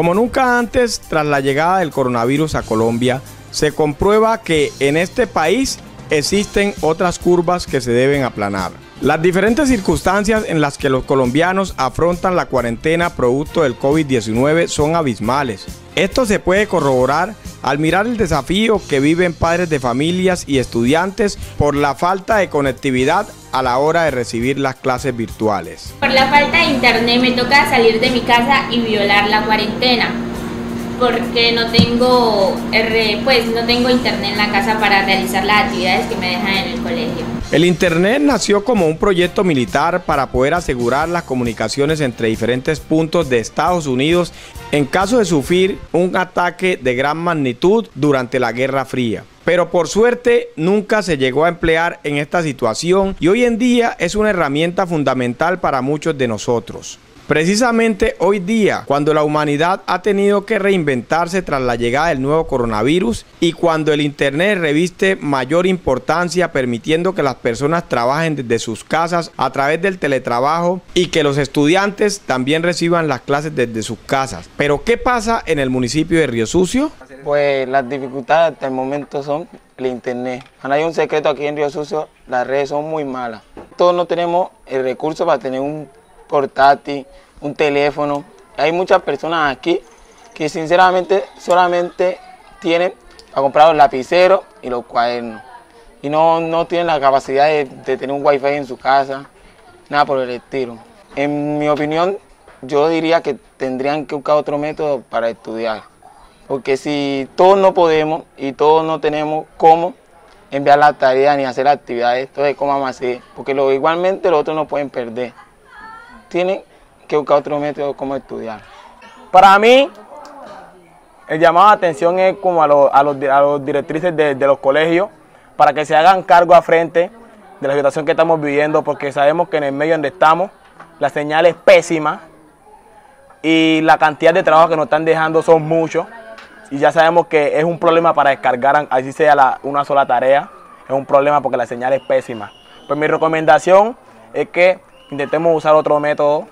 Como nunca antes, tras la llegada del coronavirus a Colombia, se comprueba que en este país existen otras curvas que se deben aplanar. Las diferentes circunstancias en las que los colombianos afrontan la cuarentena producto del COVID-19 son abismales. Esto se puede corroborar al mirar el desafío que viven padres de familias y estudiantes por la falta de conectividad a la hora de recibir las clases virtuales. Por la falta de internet me toca salir de mi casa y violar la cuarentena porque no tengo pues no tengo internet en la casa para realizar las actividades que me dejan en el colegio. El internet nació como un proyecto militar para poder asegurar las comunicaciones entre diferentes puntos de Estados Unidos en caso de sufrir un ataque de gran magnitud durante la Guerra Fría. Pero por suerte nunca se llegó a emplear en esta situación y hoy en día es una herramienta fundamental para muchos de nosotros. Precisamente hoy día, cuando la humanidad ha tenido que reinventarse tras la llegada del nuevo coronavirus y cuando el Internet reviste mayor importancia permitiendo que las personas trabajen desde sus casas a través del teletrabajo y que los estudiantes también reciban las clases desde sus casas. Pero ¿qué pasa en el municipio de Río Sucio? Pues las dificultades hasta el momento son el Internet. Hay un secreto aquí en Río Sucio, las redes son muy malas. Todos no tenemos el recurso para tener un portátil, un teléfono. Hay muchas personas aquí que sinceramente solamente tienen para comprar los lapiceros y los cuadernos. Y no, no tienen la capacidad de, tener un wifi en su casa, nada por el estilo. En mi opinión, yo diría que tendrían que buscar otro método para estudiar. Porque si todos no podemos y todos no tenemos cómo enviar las tareas ni hacer actividades, entonces ¿cómo vamos a hacer? Porque lo, igualmente los otros no pueden perder tienen que buscar otro método como estudiar. Para mí, el llamado de atención es como a, los, directrices de, los colegios para que se hagan cargo a frente de la situación que estamos viviendo, porque sabemos que en el medio donde estamos la señal es pésima y la cantidad de trabajo que nos están dejando son muchos y ya sabemos que es un problema para descargar, así sea una sola tarea, es un problema porque la señal es pésima. Pues mi recomendación es que intentemos usar otro método,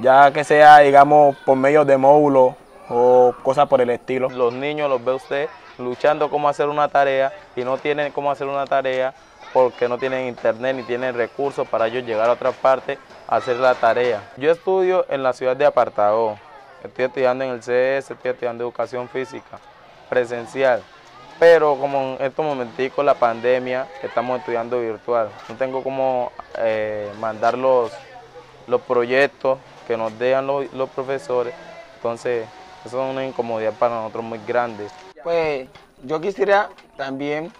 ya que sea, digamos, por medio de módulos o cosas por el estilo. Los niños los ve usted luchando cómo hacer una tarea y no tienen cómo hacer una tarea porque no tienen internet ni tienen recursos para ellos llegar a otra parte a hacer la tarea. Yo estudio en la ciudad de Apartado, estoy estudiando en el CS, estoy estudiando educación física presencial. Pero como en estos momenticos la pandemia, estamos estudiando virtual. No tengo como eh, mandar los, los proyectos que nos dejan los, profesores. Entonces, eso es una incomodidad para nosotros muy grande. Pues yo quisiera también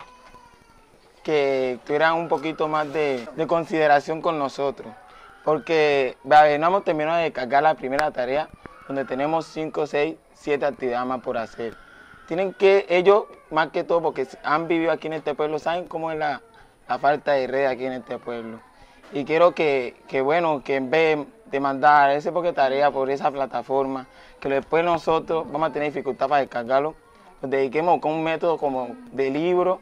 que tuvieran un poquito más de, de consideración con nosotros. Porque no hemos terminado de cargar la primera tarea, donde tenemos 5, 6, 7 actividades más por hacer tienen que ellos, más que todo, porque han vivido aquí en este pueblo, saben cómo es la, falta de red aquí en este pueblo. Y quiero que, bueno, que en vez de mandar ese poco de tarea por esa plataforma, que después nosotros vamos a tener dificultad para descargarlo, nos dediquemos con un método como de libro,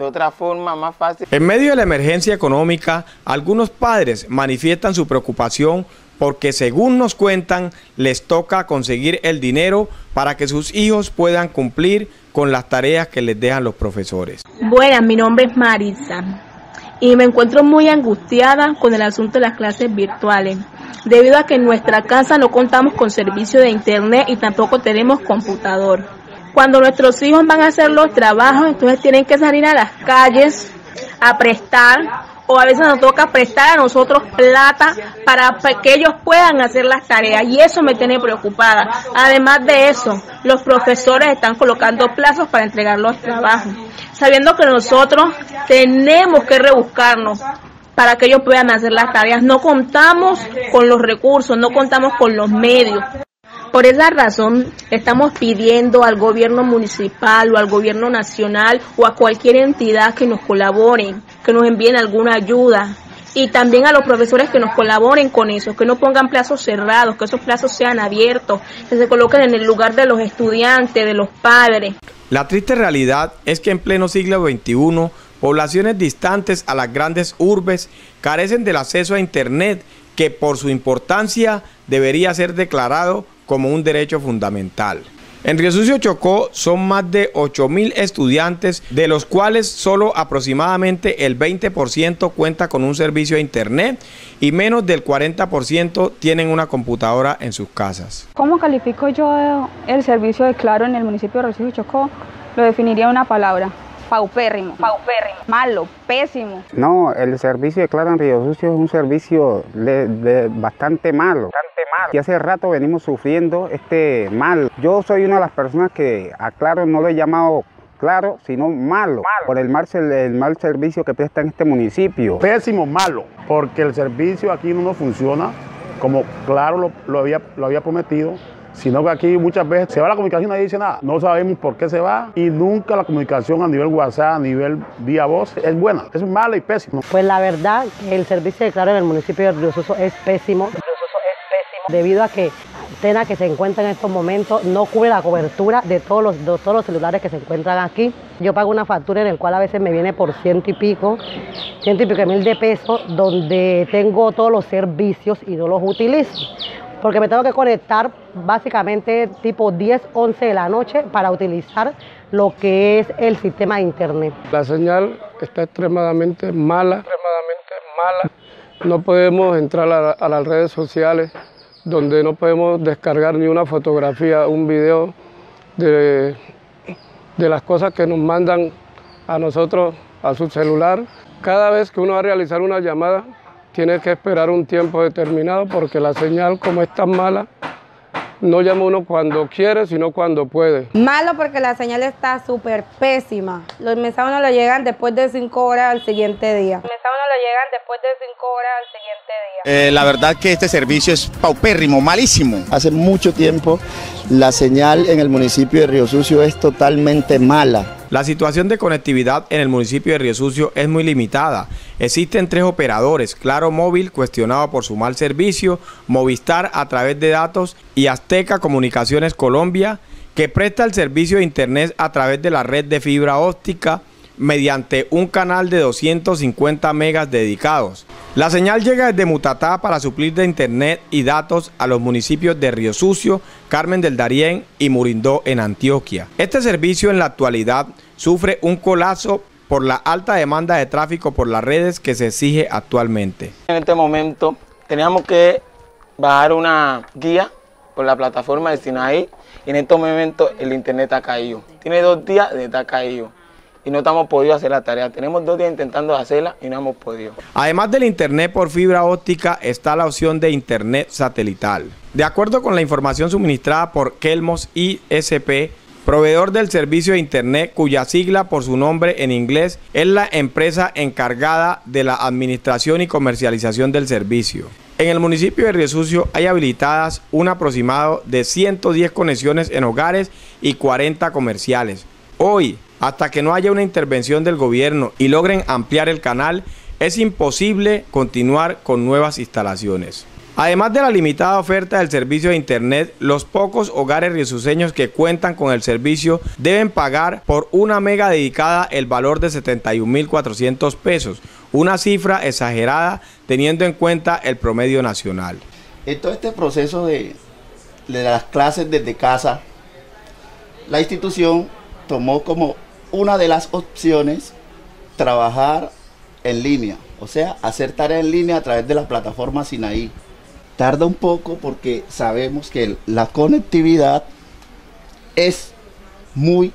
de otra forma más fácil. En medio de la emergencia económica, algunos padres manifiestan su preocupación porque según nos cuentan, les toca conseguir el dinero para que sus hijos puedan cumplir con las tareas que les dejan los profesores. Buenas, mi nombre es Marisa y me encuentro muy angustiada con el asunto de las clases virtuales, debido a que en nuestra casa no contamos con servicio de internet y tampoco tenemos computador. Cuando nuestros hijos van a hacer los trabajos, entonces tienen que salir a las calles a prestar o a veces nos toca prestar a nosotros plata para que ellos puedan hacer las tareas y eso me tiene preocupada. Además de eso, los profesores están colocando plazos para entregar los trabajos, sabiendo que nosotros tenemos que rebuscarnos para que ellos puedan hacer las tareas. No contamos con los recursos, no contamos con los medios. Por esa razón, estamos pidiendo al gobierno municipal o al gobierno nacional o a cualquier entidad que nos colaboren, que nos envíen alguna ayuda. Y también a los profesores que nos colaboren con eso, que no pongan plazos cerrados, que esos plazos sean abiertos, que se coloquen en el lugar de los estudiantes, de los padres. La triste realidad es que en pleno siglo XXI, poblaciones distantes a las grandes urbes carecen del acceso a Internet, que por su importancia debería ser declarado como un derecho fundamental. En Río Sucio Chocó son más de 8.000 estudiantes, de los cuales solo aproximadamente el 20% cuenta con un servicio de Internet y menos del 40% tienen una computadora en sus casas. ¿Cómo califico yo el servicio de Claro en el municipio de Río Sucio Chocó? Lo definiría una palabra, paupérrimo, paupérrimo, malo, pésimo. No, el servicio de Claro en Río Sucio es un servicio de, de bastante malo. Bastante malo. Y hace rato venimos sufriendo este mal. Yo soy una de las personas que a Claro no lo he llamado claro, sino malo, malo. por el mal, el mal servicio que presta en este municipio. Pésimo, malo, porque el servicio aquí no nos funciona como Claro lo, lo había, lo había prometido sino que aquí muchas veces se va la comunicación y nadie dice nada. No sabemos por qué se va y nunca la comunicación a nivel WhatsApp, a nivel vía voz es buena, es mala y pésima. Pues la verdad, el servicio de Claro en el municipio de Río Suso es pésimo. Río Suso es pésimo. Debido a que Tena que se encuentra en estos momentos no cubre la cobertura de todos los, todos los celulares que se encuentran aquí. Yo pago una factura en la cual a veces me viene por ciento y pico, ciento y pico mil de pesos, donde tengo todos los servicios y no los utilizo porque me tengo que conectar básicamente tipo 10, 11 de la noche para utilizar lo que es el sistema de internet. La señal está extremadamente mala, extremadamente mala. No podemos entrar a, las redes sociales donde no podemos descargar ni una fotografía, un video de, de las cosas que nos mandan a nosotros a su celular. Cada vez que uno va a realizar una llamada, tiene que esperar un tiempo determinado porque la señal como es tan mala, no llama uno cuando quiere, sino cuando puede. Malo porque la señal está súper pésima. Los mensajes no le llegan después de cinco horas al siguiente día. Los mensajes no le llegan después de cinco horas al siguiente día. Eh, la verdad que este servicio es paupérrimo, malísimo. Hace mucho tiempo la señal en el municipio de Río Sucio es totalmente mala. La situación de conectividad en el municipio de Río Sucio es muy limitada. Existen tres operadores, Claro Móvil, cuestionado por su mal servicio, Movistar a través de datos y Azteca Comunicaciones Colombia, que presta el servicio de Internet a través de la red de fibra óptica mediante un canal de 250 megas dedicados. La señal llega desde Mutatá para suplir de internet y datos a los municipios de Río Sucio, Carmen del Darién y Murindó en Antioquia. Este servicio en la actualidad sufre un colapso por la alta demanda de tráfico por las redes que se exige actualmente. En este momento teníamos que bajar una guía por la plataforma de Sinaí y en estos momentos el internet ha caído. Tiene dos días de estar caído y no estamos podido hacer la tarea. Tenemos dos días intentando hacerla y no hemos podido. Además del internet por fibra óptica está la opción de internet satelital. De acuerdo con la información suministrada por Kelmos ISP, proveedor del servicio de internet cuya sigla por su nombre en inglés es la empresa encargada de la administración y comercialización del servicio. En el municipio de Río Sucio hay habilitadas un aproximado de 110 conexiones en hogares y 40 comerciales. Hoy, hasta que no haya una intervención del gobierno y logren ampliar el canal, es imposible continuar con nuevas instalaciones. Además de la limitada oferta del servicio de Internet, los pocos hogares riosuceños que cuentan con el servicio deben pagar por una mega dedicada el valor de 71.400 pesos, una cifra exagerada teniendo en cuenta el promedio nacional. En todo este proceso de, de las clases desde casa, la institución tomó como una de las opciones trabajar en línea, o sea, hacer tarea en línea a través de la plataforma Sinaí. Tarda un poco porque sabemos que la conectividad es muy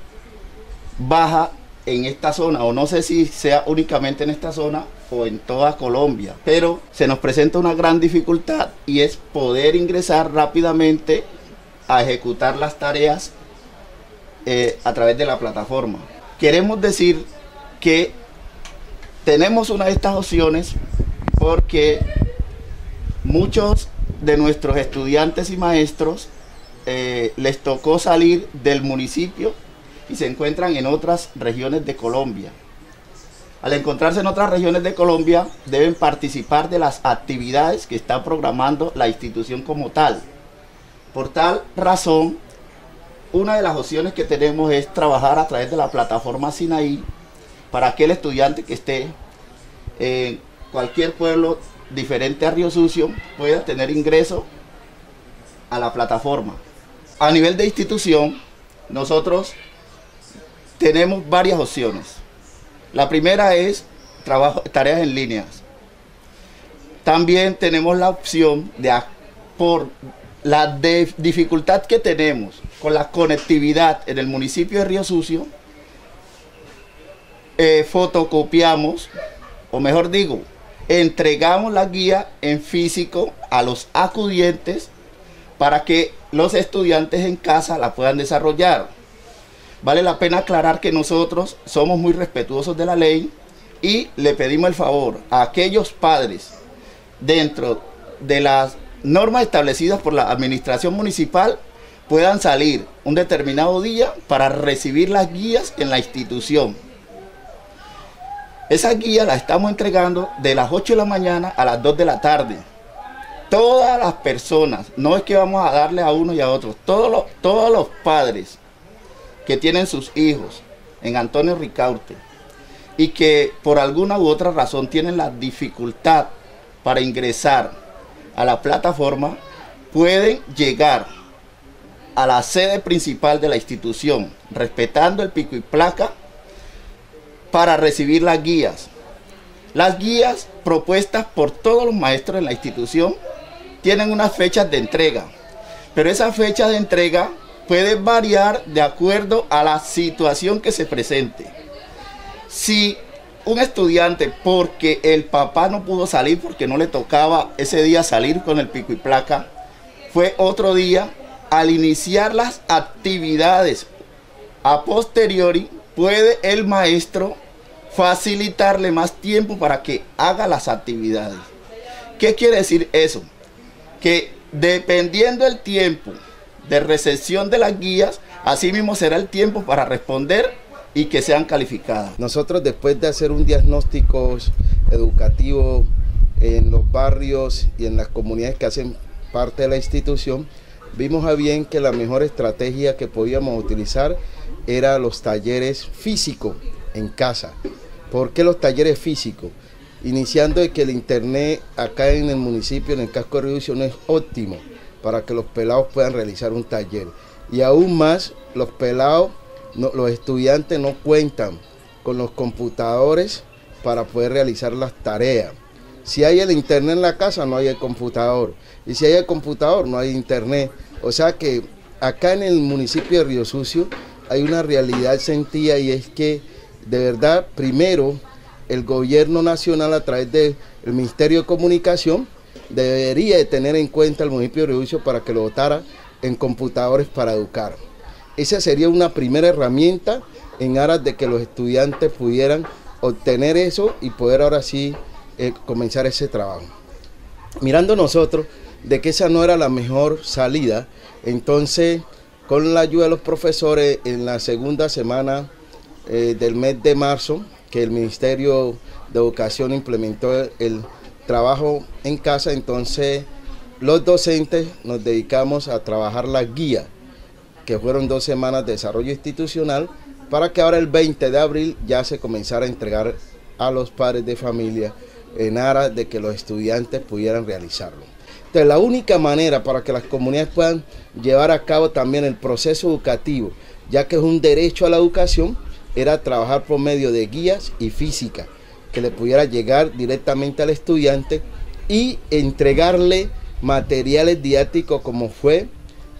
baja en esta zona, o no sé si sea únicamente en esta zona o en toda Colombia, pero se nos presenta una gran dificultad y es poder ingresar rápidamente a ejecutar las tareas eh, a través de la plataforma. Queremos decir que tenemos una de estas opciones porque muchos de nuestros estudiantes y maestros eh, les tocó salir del municipio y se encuentran en otras regiones de Colombia. Al encontrarse en otras regiones de Colombia, deben participar de las actividades que está programando la institución como tal. Por tal razón, una de las opciones que tenemos es trabajar a través de la plataforma Sinaí para aquel estudiante que esté en cualquier pueblo diferente a Río Sucio pueda tener ingreso a la plataforma. A nivel de institución, nosotros tenemos varias opciones. La primera es trabajo, tareas en líneas. También tenemos la opción de, por la dificultad que tenemos con la conectividad en el municipio de Río Sucio, eh, fotocopiamos, o mejor digo, entregamos la guía en físico a los acudientes para que los estudiantes en casa la puedan desarrollar. Vale la pena aclarar que nosotros somos muy respetuosos de la ley y le pedimos el favor a aquellos padres dentro de las normas establecidas por la administración municipal puedan salir un determinado día para recibir las guías en la institución. Esa guía la estamos entregando de las 8 de la mañana a las 2 de la tarde. Todas las personas, no es que vamos a darle a uno y a otro, todos los, todos los padres que tienen sus hijos en Antonio Ricaurte y que por alguna u otra razón tienen la dificultad para ingresar a la plataforma, pueden llegar a la sede principal de la institución, respetando el pico y placa para recibir las guías. Las guías propuestas por todos los maestros de la institución tienen unas fechas de entrega, pero esa fecha de entrega puede variar de acuerdo a la situación que se presente. Si un estudiante, porque el papá no pudo salir porque no le tocaba ese día salir con el pico y placa, fue otro día, al iniciar las actividades a posteriori, puede el maestro facilitarle más tiempo para que haga las actividades. ¿Qué quiere decir eso? Que dependiendo el tiempo de recepción de las guías, así mismo será el tiempo para responder y que sean calificadas. Nosotros después de hacer un diagnóstico educativo en los barrios y en las comunidades que hacen parte de la institución, vimos a bien que la mejor estrategia que podíamos utilizar era los talleres físicos en casa. ¿Por qué los talleres físicos? Iniciando de que el internet acá en el municipio, en el casco de Reducción, es óptimo para que los pelados puedan realizar un taller. Y aún más, los pelados, los estudiantes no cuentan con los computadores para poder realizar las tareas. Si hay el internet en la casa, no hay el computador. Y si hay el computador, no hay internet. O sea que acá en el municipio de Río Sucio hay una realidad sentida y es que de verdad, primero, el gobierno nacional a través del Ministerio de Comunicación debería de tener en cuenta el municipio de Río para que lo votara en computadores para educar. Esa sería una primera herramienta en aras de que los estudiantes pudieran obtener eso y poder ahora sí eh, comenzar ese trabajo. Mirando nosotros de que esa no era la mejor salida, entonces con la ayuda de los profesores en la segunda semana eh, del mes de marzo que el Ministerio de Educación implementó el, trabajo en casa, entonces los docentes nos dedicamos a trabajar la guía, que fueron dos semanas de desarrollo institucional, para que ahora el 20 de abril ya se comenzara a entregar a los padres de familia en aras de que los estudiantes pudieran realizarlo. Entonces la única manera para que las comunidades puedan llevar a cabo también el proceso educativo, ya que es un derecho a la educación, era trabajar por medio de guías y física que le pudiera llegar directamente al estudiante y entregarle materiales didácticos como fue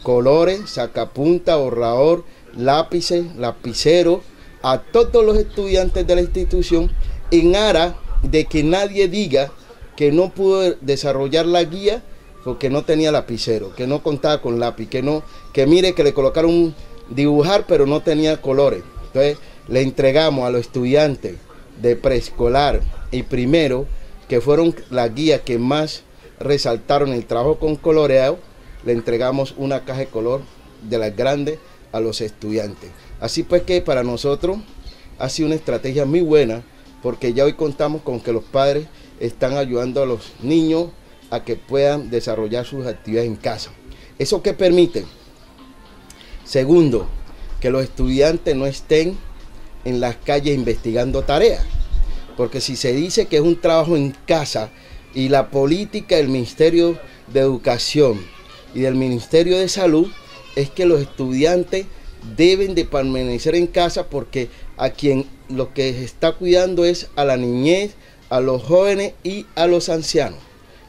colores, sacapunta, borrador, lápices, lapicero a todos los estudiantes de la institución en aras de que nadie diga que no pudo desarrollar la guía porque no tenía lapicero, que no contaba con lápiz, que no, que mire que le colocaron dibujar pero no tenía colores. Entonces, le entregamos a los estudiantes de preescolar y primero, que fueron las guías que más resaltaron el trabajo con coloreado, le entregamos una caja de color de las grandes a los estudiantes. Así pues que para nosotros ha sido una estrategia muy buena porque ya hoy contamos con que los padres están ayudando a los niños a que puedan desarrollar sus actividades en casa. ¿Eso qué permite? Segundo, que los estudiantes no estén en las calles investigando tareas. Porque si se dice que es un trabajo en casa y la política del Ministerio de Educación y del Ministerio de Salud es que los estudiantes deben de permanecer en casa porque a quien lo que se está cuidando es a la niñez, a los jóvenes y a los ancianos.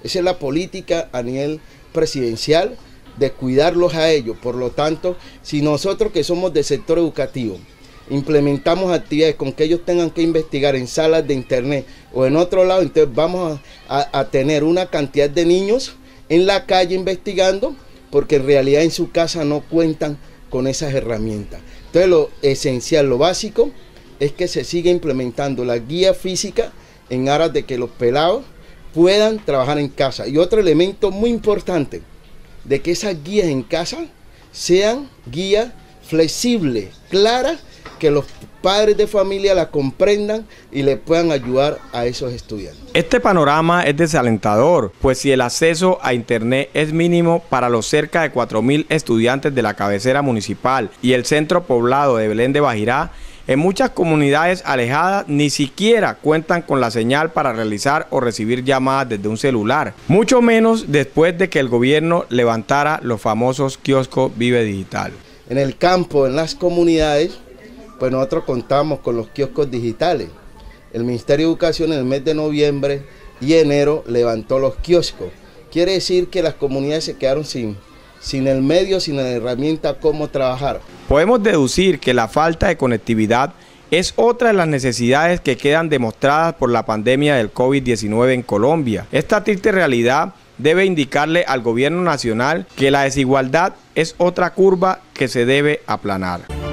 Esa es la política a nivel presidencial de cuidarlos a ellos. Por lo tanto, si nosotros que somos del sector educativo implementamos actividades con que ellos tengan que investigar en salas de internet o en otro lado, entonces vamos a, tener una cantidad de niños en la calle investigando porque en realidad en su casa no cuentan con esas herramientas. Entonces lo esencial, lo básico, es que se siga implementando la guía física en aras de que los pelados puedan trabajar en casa. Y otro elemento muy importante, de que esas guías en casa sean guías flexibles, claras, que los padres de familia la comprendan y le puedan ayudar a esos estudiantes. Este panorama es desalentador, pues si el acceso a Internet es mínimo para los cerca de 4.000 estudiantes de la cabecera municipal y el centro poblado de Belén de Bajirá, en muchas comunidades alejadas ni siquiera cuentan con la señal para realizar o recibir llamadas desde un celular, mucho menos después de que el gobierno levantara los famosos kioscos Vive Digital. En el campo, en las comunidades, pues nosotros contamos con los kioscos digitales. El Ministerio de Educación en el mes de noviembre y enero levantó los kioscos. Quiere decir que las comunidades se quedaron sin, sin el medio, sin la herramienta cómo trabajar. Podemos deducir que la falta de conectividad es otra de las necesidades que quedan demostradas por la pandemia del COVID-19 en Colombia. Esta triste realidad debe indicarle al gobierno nacional que la desigualdad es otra curva que se debe aplanar.